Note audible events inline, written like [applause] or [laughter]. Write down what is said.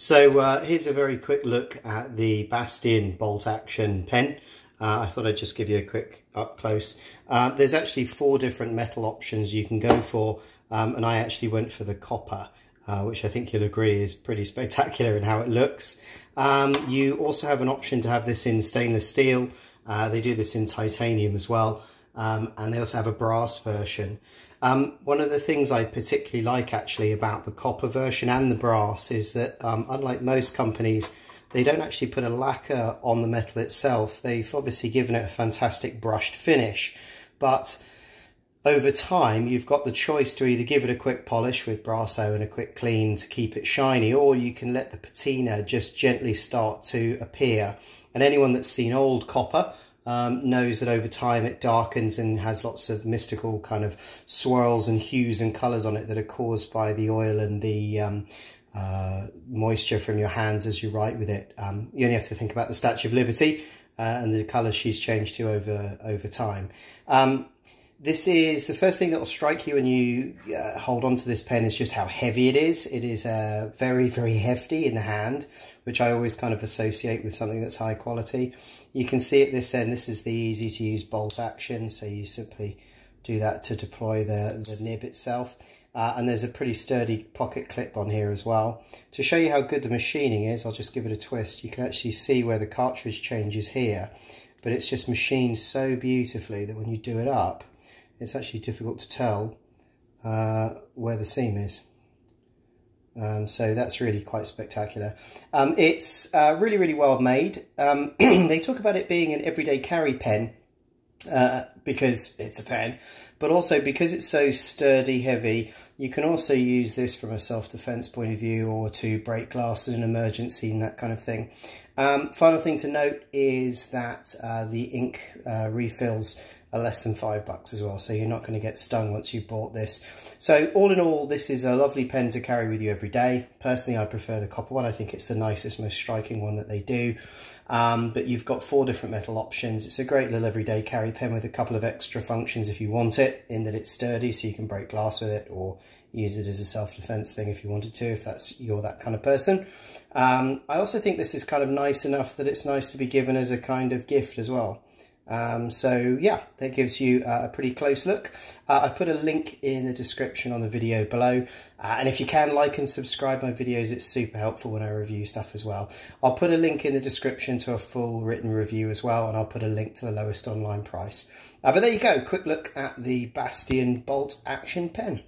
So uh, here's a very quick look at the Bastion bolt action pen. Uh, I thought I'd just give you a quick up close. Uh, there's actually four different metal options you can go for um, and I actually went for the copper uh, which I think you'll agree is pretty [laughs] spectacular in how it looks. Um, you also have an option to have this in stainless steel. Uh, they do this in titanium as well um, and they also have a brass version. Um, one of the things I particularly like actually about the copper version and the brass is that um, unlike most companies, they don't actually put a lacquer on the metal itself. They've obviously given it a fantastic brushed finish, but over time you've got the choice to either give it a quick polish with Brasso and a quick clean to keep it shiny, or you can let the patina just gently start to appear. And anyone that's seen old copper um, knows that over time it darkens and has lots of mystical kind of swirls and hues and colours on it that are caused by the oil and the um, uh, moisture from your hands as you write with it. Um, you only have to think about the Statue of Liberty uh, and the colours she's changed to over over time. This is the first thing that will strike you when you uh, hold on to this pen is just how heavy it is. It is uh, very, very hefty in the hand, which I always kind of associate with something that's high quality. You can see at this end, this is the easy to use bolt action. So you simply do that to deploy the, the nib itself. Uh, and there's a pretty sturdy pocket clip on here as well. To show you how good the machining is, I'll just give it a twist. You can actually see where the cartridge changes here, but it's just machined so beautifully that when you do it up, it's actually difficult to tell uh, where the seam is. Um, so that's really quite spectacular. Um, it's uh, really, really well made. Um, [clears throat] they talk about it being an everyday carry pen uh, because it's a pen, but also because it's so sturdy, heavy, you can also use this from a self-defense point of view or to break glass in an emergency and that kind of thing. Um, final thing to note is that uh, the ink uh, refills are less than five bucks as well. So you're not going to get stung once you've bought this. So all in all, this is a lovely pen to carry with you every day. Personally, I prefer the copper one. I think it's the nicest, most striking one that they do. Um, but you've got four different metal options. It's a great little everyday carry pen with a couple of extra functions if you want it, in that it's sturdy so you can break glass with it or use it as a self-defense thing if you wanted to, if that's you're that kind of person. Um, I also think this is kind of nice enough that it's nice to be given as a kind of gift as well. Um, so yeah, that gives you uh, a pretty close look. Uh, I put a link in the description on the video below. Uh, and if you can like and subscribe my videos, it's super helpful when I review stuff as well. I'll put a link in the description to a full written review as well. And I'll put a link to the lowest online price. Uh, but there you go, quick look at the Bastion Bolt Action Pen.